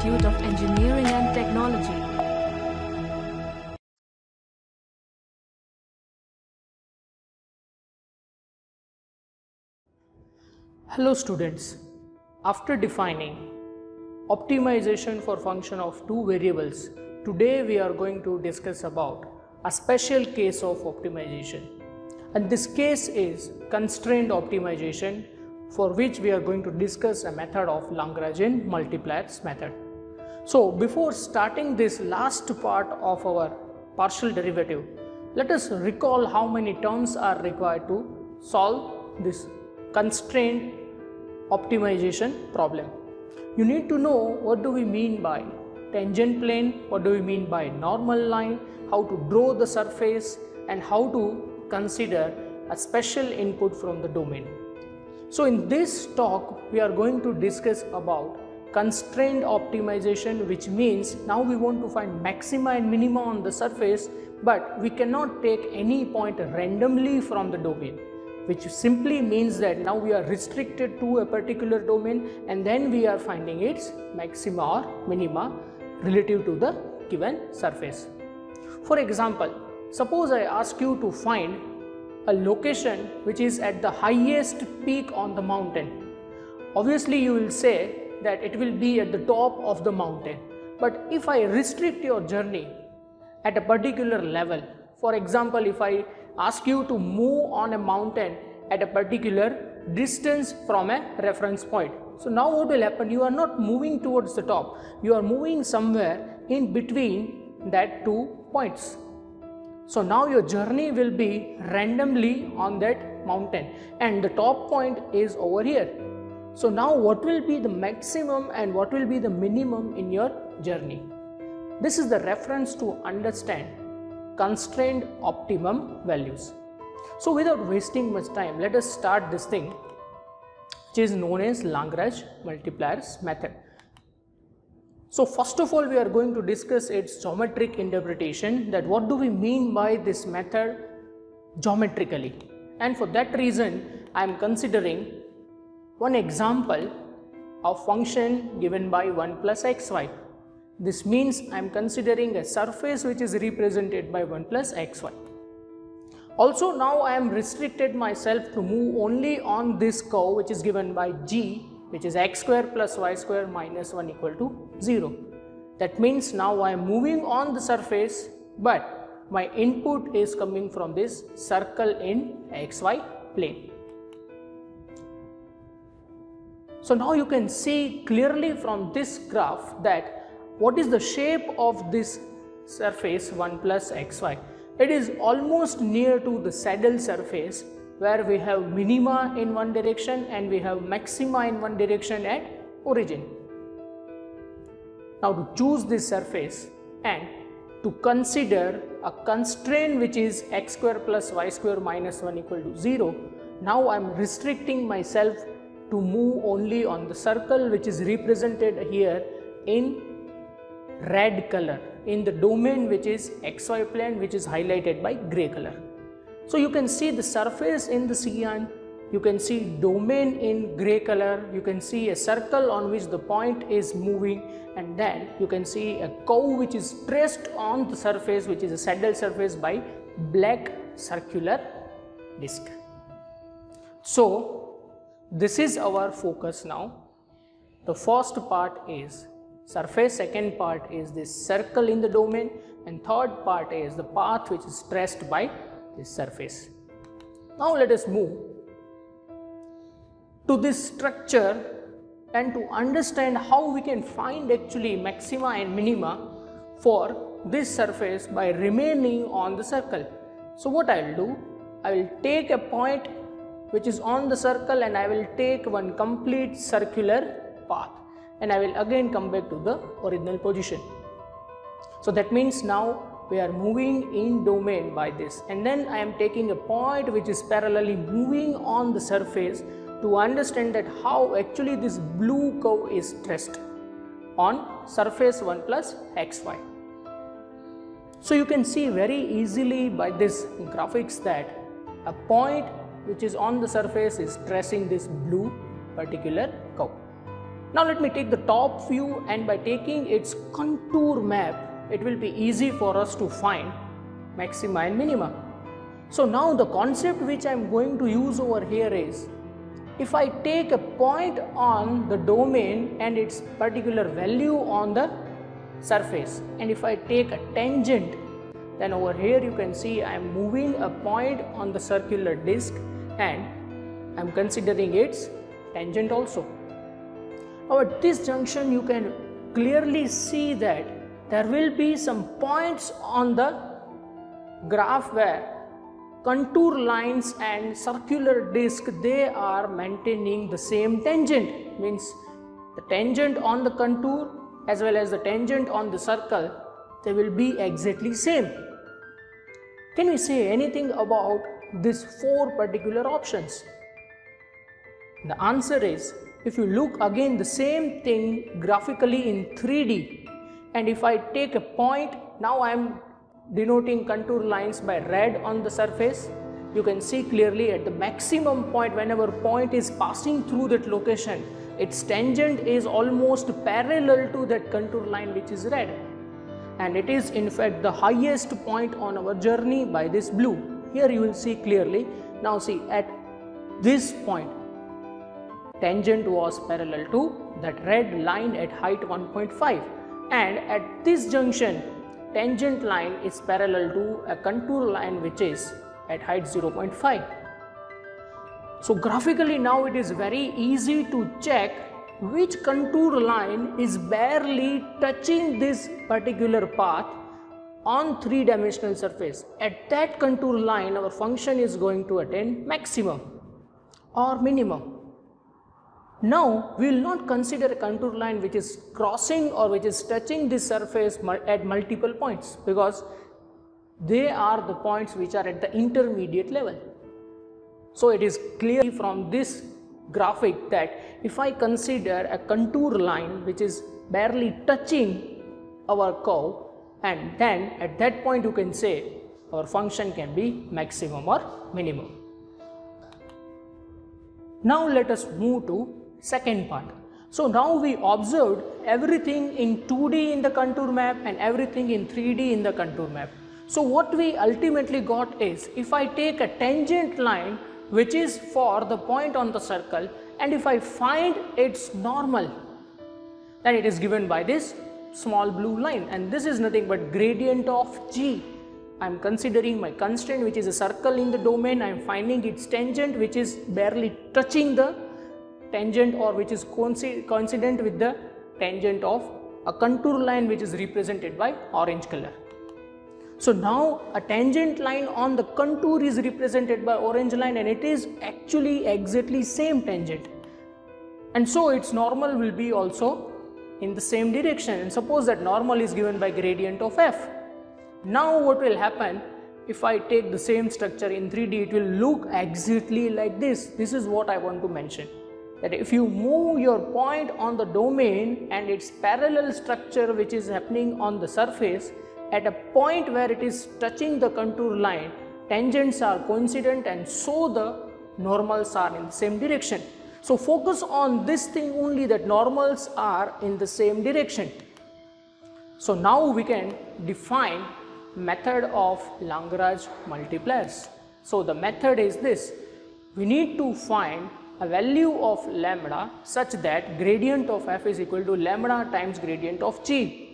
Institute of Engineering and Technology. Hello students, after defining optimization for function of two variables, today we are going to discuss about a special case of optimization and this case is constrained optimization for which we are going to discuss a method of Lagrangian multipliers method. So before starting this last part of our partial derivative, let us recall how many terms are required to solve this constrained optimization problem. You need to know what do we mean by tangent plane, what do we mean by normal line, how to draw the surface and how to consider a special input from the domain. So in this talk we are going to discuss about constrained optimization which means now we want to find maxima and minima on the surface but we cannot take any point randomly from the domain which simply means that now we are restricted to a particular domain and then we are finding its maxima or minima relative to the given surface. For example, suppose I ask you to find a location which is at the highest peak on the mountain. Obviously you will say that it will be at the top of the mountain. But if I restrict your journey at a particular level, for example, if I ask you to move on a mountain at a particular distance from a reference point. So now what will happen? You are not moving towards the top. You are moving somewhere in between that two points. So now your journey will be randomly on that mountain and the top point is over here. So now what will be the maximum and what will be the minimum in your journey? This is the reference to understand constrained optimum values. So without wasting much time, let us start this thing which is known as Lagrange multipliers method. So first of all, we are going to discuss its geometric interpretation that what do we mean by this method geometrically. And for that reason, I am considering one example of function given by 1 plus xy. This means I am considering a surface which is represented by 1 plus xy. Also now I am restricted myself to move only on this curve which is given by g which is x square plus y square minus 1 equal to 0. That means now I am moving on the surface but my input is coming from this circle in xy plane. So now you can see clearly from this graph that what is the shape of this surface 1 plus xy. It is almost near to the saddle surface where we have minima in one direction and we have maxima in one direction at origin. Now to choose this surface and to consider a constraint which is x square plus y square minus 1 equal to 0, now I am restricting myself to move only on the circle which is represented here in red color in the domain which is xy plane which is highlighted by gray color. So you can see the surface in the cyan, you can see domain in gray color, you can see a circle on which the point is moving and then you can see a curve which is traced on the surface which is a saddle surface by black circular disc. So this is our focus now. The first part is surface, second part is this circle in the domain and third part is the path which is traced by this surface. Now let us move to this structure and to understand how we can find actually maxima and minima for this surface by remaining on the circle. So what I will do, I will take a point which is on the circle and I will take one complete circular path and I will again come back to the original position. So that means now we are moving in domain by this and then I am taking a point which is parallelly moving on the surface to understand that how actually this blue curve is traced on surface 1 plus xy. So you can see very easily by this graphics that a point which is on the surface is tracing this blue particular curve. Now let me take the top view and by taking its contour map, it will be easy for us to find maxima and minima. So now the concept which I am going to use over here is if I take a point on the domain and its particular value on the surface and if I take a tangent then over here you can see I am moving a point on the circular disc and I am considering its tangent also. Now at this junction you can clearly see that there will be some points on the graph where contour lines and circular disc they are maintaining the same tangent means the tangent on the contour as well as the tangent on the circle they will be exactly same can we say anything about these four particular options? The answer is if you look again the same thing graphically in 3D and if I take a point now I am denoting contour lines by red on the surface you can see clearly at the maximum point whenever point is passing through that location its tangent is almost parallel to that contour line which is red and it is in fact the highest point on our journey by this blue. Here you will see clearly. Now see at this point tangent was parallel to that red line at height 1.5 and at this junction tangent line is parallel to a contour line which is at height 0.5. So graphically now it is very easy to check which contour line is barely touching this particular path on three dimensional surface. At that contour line our function is going to attain maximum or minimum. Now we will not consider a contour line which is crossing or which is touching this surface at multiple points because they are the points which are at the intermediate level. So it is clear from this graphic that if I consider a contour line which is barely touching our curve and then at that point you can say our function can be maximum or minimum. Now let us move to second part. So now we observed everything in 2D in the contour map and everything in 3D in the contour map. So what we ultimately got is if I take a tangent line which is for the point on the circle and if I find its normal then it is given by this small blue line and this is nothing but gradient of g. I am considering my constraint which is a circle in the domain I am finding its tangent which is barely touching the tangent or which is coincident with the tangent of a contour line which is represented by orange color. So now a tangent line on the contour is represented by orange line and it is actually exactly same tangent. And so its normal will be also in the same direction and suppose that normal is given by gradient of f. Now what will happen if I take the same structure in 3D it will look exactly like this. This is what I want to mention that if you move your point on the domain and its parallel structure which is happening on the surface at a point where it is touching the contour line, tangents are coincident and so the normals are in the same direction. So focus on this thing only that normals are in the same direction. So now we can define method of Lagrange multipliers. So the method is this, we need to find a value of lambda such that gradient of f is equal to lambda times gradient of g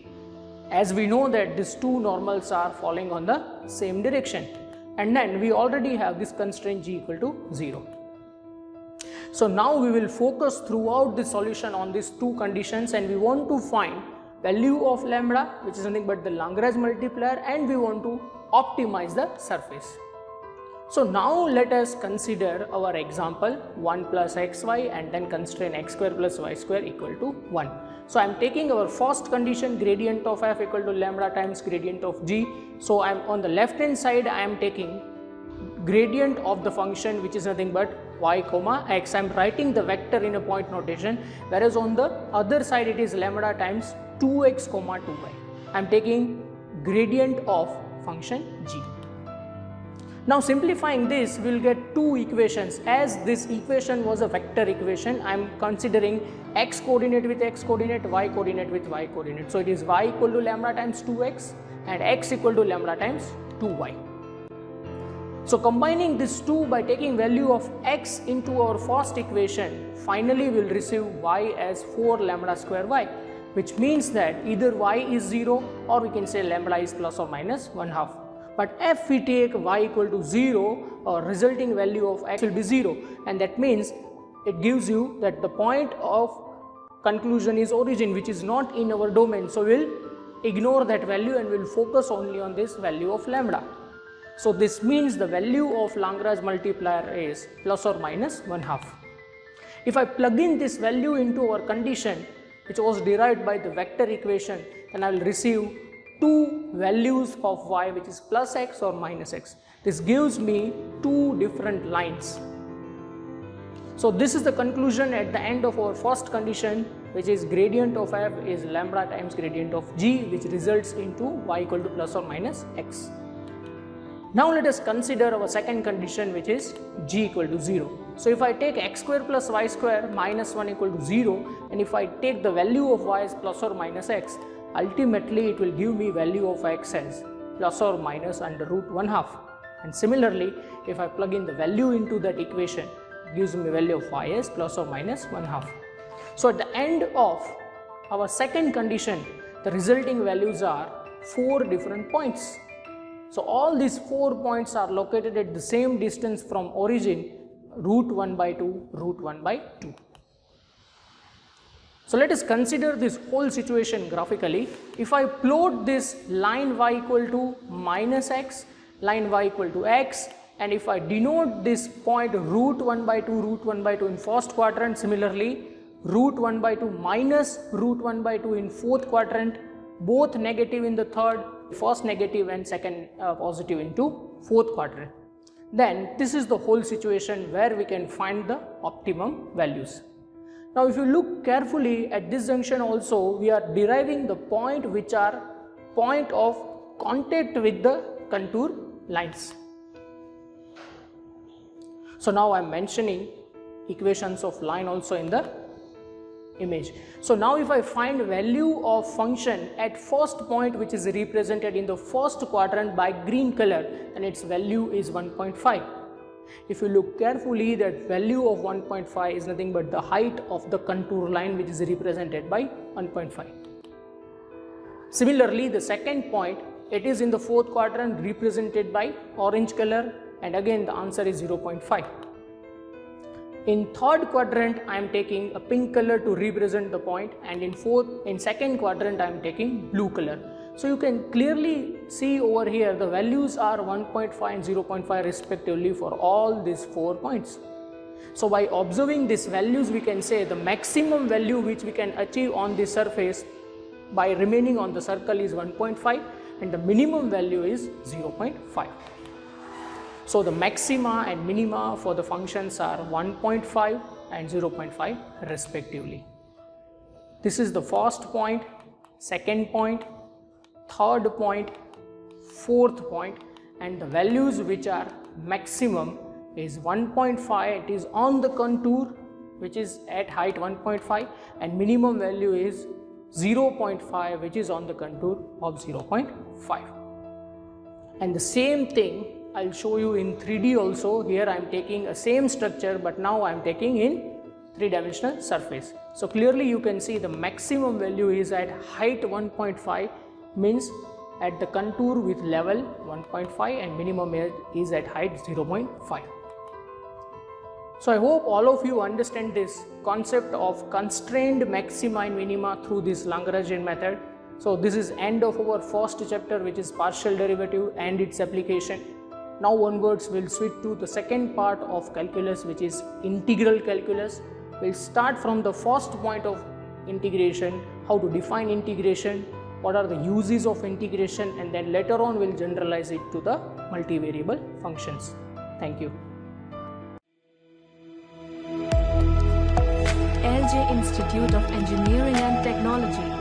as we know that these two normals are falling on the same direction and then we already have this constraint g equal to 0. So now we will focus throughout the solution on these two conditions and we want to find value of lambda which is nothing but the Lagrange multiplier and we want to optimize the surface. So now let us consider our example 1 plus xy and then constrain x square plus y square equal to 1. So I am taking our first condition gradient of f equal to lambda times gradient of g. So I am on the left hand side I am taking gradient of the function which is nothing but y comma x. I am writing the vector in a point notation whereas on the other side it is lambda times 2x comma 2y. I am taking gradient of function g. Now simplifying this, we'll get two equations. As this equation was a vector equation, I'm considering x coordinate with x coordinate, y coordinate with y coordinate. So it is y equal to lambda times 2x and x equal to lambda times 2y. So combining these two by taking value of x into our first equation, finally we'll receive y as 4 lambda square y, which means that either y is 0 or we can say lambda is plus or minus 1 half. But if we take y equal to 0, our resulting value of x will be 0 and that means it gives you that the point of conclusion is origin which is not in our domain. So we'll ignore that value and we'll focus only on this value of lambda. So this means the value of Lagrange multiplier is plus or minus 1 half. If I plug in this value into our condition which was derived by the vector equation then I will receive two values of y which is plus x or minus x. This gives me two different lines. So this is the conclusion at the end of our first condition which is gradient of f is lambda times gradient of g which results into y equal to plus or minus x. Now let us consider our second condition which is g equal to 0. So if I take x square plus y square minus 1 equal to 0 and if I take the value of y as plus or minus x, ultimately it will give me value of x as plus or minus under root 1 half. And similarly, if I plug in the value into that equation, gives me value of y as plus or minus 1 half. So at the end of our second condition, the resulting values are four different points. So all these four points are located at the same distance from origin root 1 by 2, root 1 by 2. So let us consider this whole situation graphically. If I plot this line y equal to minus x, line y equal to x and if I denote this point root 1 by 2, root 1 by 2 in first quadrant similarly root 1 by 2 minus root 1 by 2 in fourth quadrant both negative in the third first negative and second uh, positive into fourth quadrant. Then this is the whole situation where we can find the optimum values. Now if you look carefully at this junction also we are deriving the point which are point of contact with the contour lines. So now I am mentioning equations of line also in the image. So now if I find value of function at first point which is represented in the first quadrant by green color then its value is 1.5. If you look carefully that value of 1.5 is nothing but the height of the contour line which is represented by 1.5. Similarly the second point it is in the fourth quadrant represented by orange color and again the answer is 0.5. In third quadrant, I am taking a pink color to represent the point and in fourth, in second quadrant, I am taking blue color. So you can clearly see over here the values are 1.5 and 0.5 respectively for all these four points. So by observing these values, we can say the maximum value which we can achieve on the surface by remaining on the circle is 1.5 and the minimum value is 0.5. So the maxima and minima for the functions are 1.5 and 0.5 respectively. This is the first point, second point, third point, fourth point and the values which are maximum is 1.5 it is on the contour which is at height 1.5 and minimum value is 0.5 which is on the contour of 0.5 and the same thing I'll show you in 3D also. Here I am taking a same structure but now I am taking in three dimensional surface. So clearly you can see the maximum value is at height 1.5 means at the contour with level 1.5 and minimum is at height 0.5. So I hope all of you understand this concept of constrained maxima and minima through this Lagrangian method. So this is end of our first chapter which is partial derivative and its application. Now onwards we'll switch to the second part of calculus which is integral calculus. We'll start from the first point of integration, how to define integration, what are the uses of integration and then later on we'll generalize it to the multivariable functions. Thank you. LJ Institute of Engineering and Technology